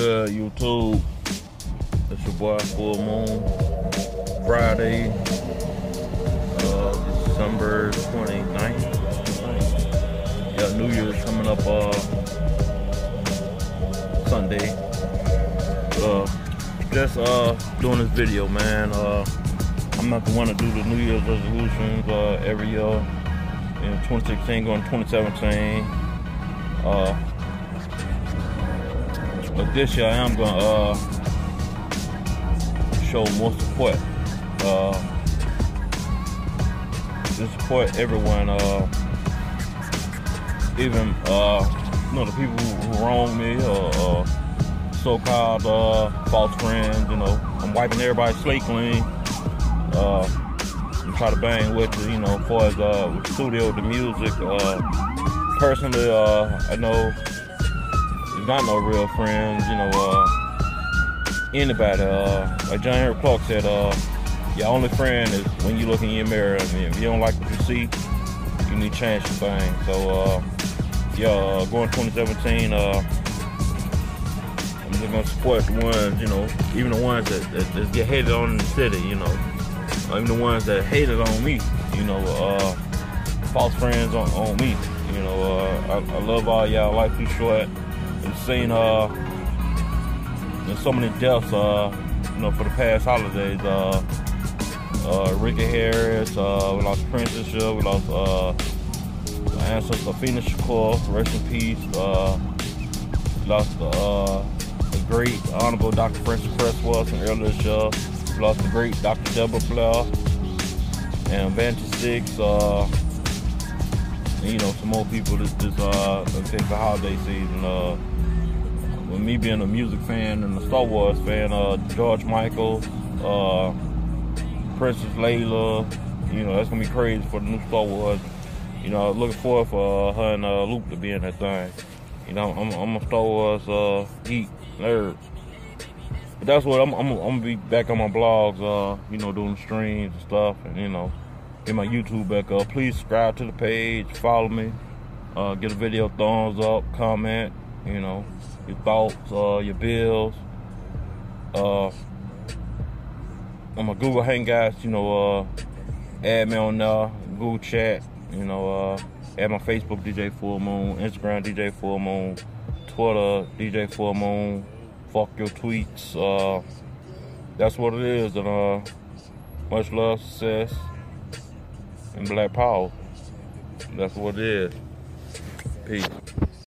YouTube? It's your boy Full Moon. Friday, uh, December 29th. Yeah, New Year's coming up uh, Sunday. Uh, just uh, doing this video, man. Uh, I'm not the one to do the New Year's resolutions uh, every year. In 2016 going 2017. Uh, but this year I am gonna uh, show more support. Uh, to support everyone, uh, even uh, you know the people who wrong me or uh, so-called uh, false friends. You know, I'm wiping everybody's slate clean. Uh, and try to bang with you, know, as far as uh, studio, the music. Uh, personally, uh, I know not no real friends, you know, uh, anybody. Uh, like John Henrik Clarke said, uh, your only friend is when you look in your mirror. I mean, if you don't like what you see, you need to change your thing. So, uh, yeah, uh, going 2017, uh, I'm just gonna support the ones, you know, even the ones that, that, that get hated on in the city, you know, even the ones that hated on me, you know, uh, false friends on, on me. You know, uh, I, I love all y'all. Life too short. We've seen uh, so many deaths, uh, you know, for the past holidays. Uh, uh, Ricky Harris, uh, we lost Princess Show, we lost uh, my ancestor Afeni Shakur, rest in peace. Uh, we lost uh, the great Honorable Dr. Frances Cress Welsing earlier this year. We lost the great Dr. Deborah Blair and Vantage Six. Uh, you know, some more people just, just uh, take the holiday season. Uh, with me being a music fan and a Star Wars fan, uh, George Michael, uh, Princess Leia, you know, that's gonna be crazy for the new Star Wars. You know, looking forward for uh, her and uh, Luke to be in that thing. You know, I'm, I'm a Star Wars uh, geek nerd. But that's what I'm, I'm, I'm, gonna be back on my blogs, uh, you know, doing streams and stuff, and you know, get my YouTube back up. Please subscribe to the page, follow me, uh, get a video thumbs up, comment, you know, your thoughts, uh, your bills. Uh, on my Google Hangouts, you know, uh, add me on there, Google Chat, you know, uh, add my Facebook DJ Full Moon, Instagram DJ Full Moon, Twitter DJ Full Moon. Fuck your tweets. Uh, that's what it is, and uh, much love, success, and black power. That's what it is. Peace.